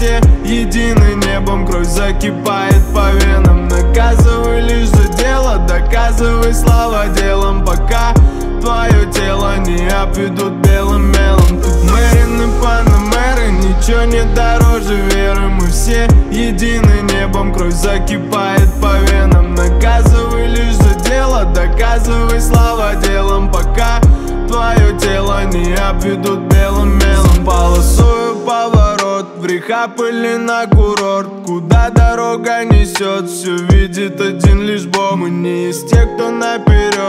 все едины небом Кровь закипает по венам. Наказывай лишь за дело, доказывай слава делом. Пока твое тело не обведут белым мелом. Тут мэрины, панамеры, ничего не дороже веры. Мы все едины небом, кровь закипает по венам. Наказывай лишь за дело, доказывай слава делом. Пока твое тело не обведут в река пыли на курорт. Куда дорога несет, все видит один лишь Бог. Мы не из тех, кто наперед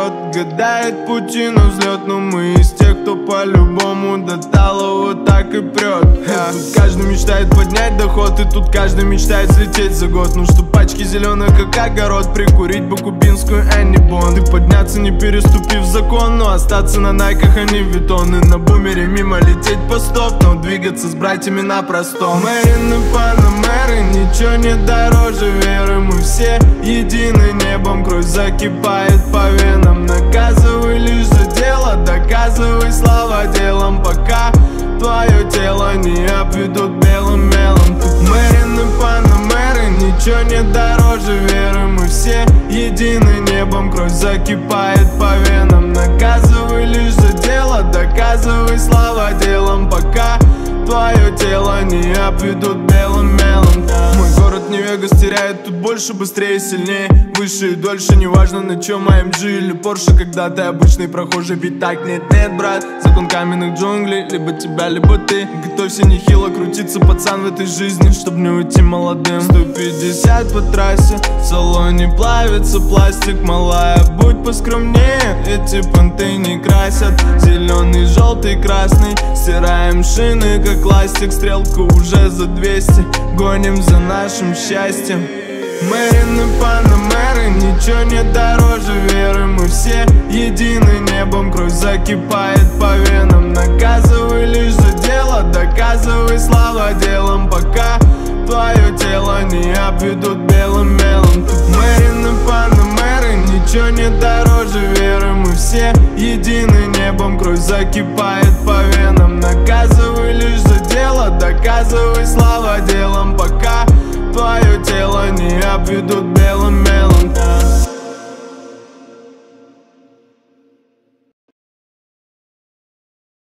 гадает пути на взлет Но мы из тех, кто по-любому до талого так и прет Тут каждый мечтает поднять доход И тут каждый мечтает слететь за год. Ну что пачки зеленых, как огород Прикурить бы кубинскую Энни Бонд И подняться, не переступив закон Но остаться на найках, а не витоны На бумере мимо лететь по стоп Но двигаться с братьями на простом. Мэрины, панамеры, ничего не дороже веры. Мы все едины небом Кровь закипает по венам. Наказывай лишь за дело Доказывай слава делом. Пока твое тело не обведут белым мелом. Тут мэрины, панамеры, ничего не дороже веры. Мы все едины небом Кровь закипает по венам. Наказывай лишь за дело Доказывай слава делом. Пока твое тело не обведут белым мелом. Мой город не Вегас теряет тут больше, быстрее, сильнее Выше и дольше, неважно на чем AMG или Porsche Когда ты обычный прохожий, ведь так нет, нет, брат Закон каменных джунглей, либо тебя, либо ты. Готовься нехило крутиться, пацан, в этой жизни Чтоб не уйти молодым. 150 по трассе, в салоне плавится пластик. Малая, будь поскромнее, эти понты не красят. Зеленый, желтый, красный, стираем шины, как ластик Стрелка уже за 200, гоним за нашим счастьем. Мэрины, панамеры, ничего не дороже веры. Мы все едины небом, кровь закипает по венам. Наказывай лишь за дело, доказывай слава делом. Пока твое тело не обведут белым мелом. Тут мэрины, панамеры, ничего не дороже веры. Мы все едины небом, кровь закипает по венам дело, доказывай слава делом Пока твое тело не обведут